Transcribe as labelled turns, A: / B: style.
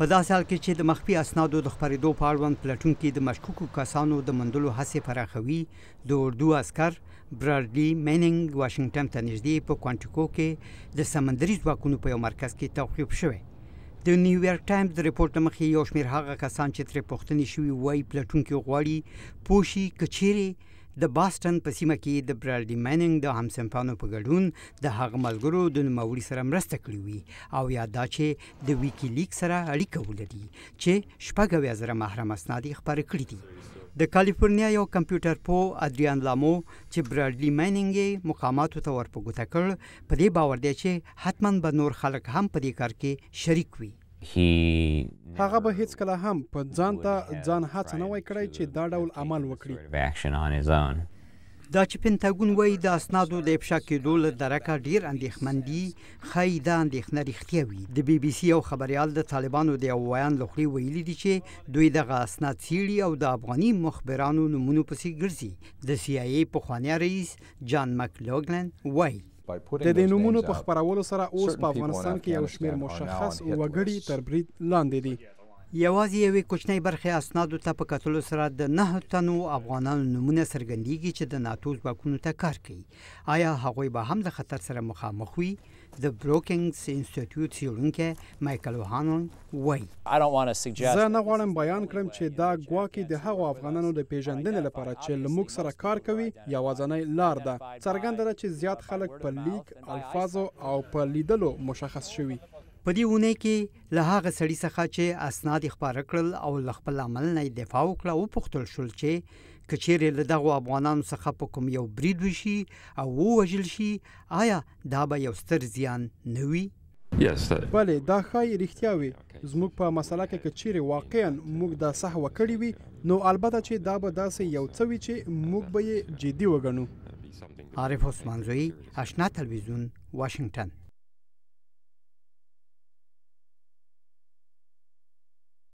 A: په داسې حال کې چې د مخفي اسنادو د خپرېدو په اړوند پلټونکي د مشکوکو کسانو د موندلو هڅې پراخوي، د اردو عسکر برادلي میننګ واشنګټن ته نږدې په کوانټیکو کې د سمندري ځواکونو په یو مرکز کې توقیف شوی. د نیویارک ټایمز د رپورټ له مخې یو شمېر هغه کسان چې ترې پوښتنې شوي وایي پلټونکي غواړي پوه شي که چیرې د باسټن په سیمه کې د برالډي میننګ د همصنفانو په ګډون د هغه ملګرو د نوموړي سره مرسته کړې وي او یا دا چې د ویکي لیک سره اړیکه ولري چې شپږ اویا زره محرم اسناد یې خپاره کړي دي د کالیفورنیا یو کمپیوټر پو ادریان لامو چې برالډي میننګ یې مقاماتو ته ورپه ګوته کړ په دې باور دی چې حتما به نور خلک هم په دې کار کې شریک وي
B: هغه به هیڅکله هم په ځان ته ځان هڅه نه وای کړی چې دا ډول عمل وکړي.
A: دا چې پنتاګون وایي د اسنادو د افشا کیدو له درکه ډیر اندیښمن دي، ښایي دا اندیښنه ریښتیا وي. د بي بي سي یو خبریال د طالبانو د یوه ویاند له خولې ویلي دي چې دوی دغه اسناد څیړي او د افغاني مخبرانو نومونو پسې ګرځي. د سي آی اې پخوانی رییس جان مک لوګلن وایي.
B: د دې نومونو په خپرولو سره اوس په افغانستان کې یو شمېر مشخص وګړي تر برید لاندې دي.
A: یوازې یوې کوچنۍ برخې اسنادو ته په کتلو سره د نهه تنو افغانانو نومونه څرګندېږي چې د ناتو ځواکونو ته کار کوي. آیا هغوی به هم له خطر سره مخامخ وي؟ د بروکینګز انسټیټیوټ څېړونکی مایکل اوهانون وایي.
B: زه نه غواړم بیان کړم چې دا ګواکې د هغو افغانانو د پېژندنې لپاره چې له موږ سره کار کوي یوازنۍ لار ده. څرګنده ده چې زیات خلک په لیک، الفاظو او په لیدلو مشخص شوي.
A: په دې اونۍ کې له هغه سړي څخه چې اسناد یې خپاره کړل او له خپل عمل نه یې دفاع وکړه، وپوښتل شول چې که چېرې له دغو افغانانو څخه په کوم یو برید وشي او ووژل شي، ایا دا به یو ستر زیان نه وي؟
B: بله دا ښايي رښتیا وي، زموږ په مسله کې که چیرې واقعاً موږ دا سهوه کړې وي، نو البته چې دا به داسې یو څه وي چې موږ به یې جدي وګڼو.
A: عارف عثمانزوی، اشنا تلویزیون، واشنګټن.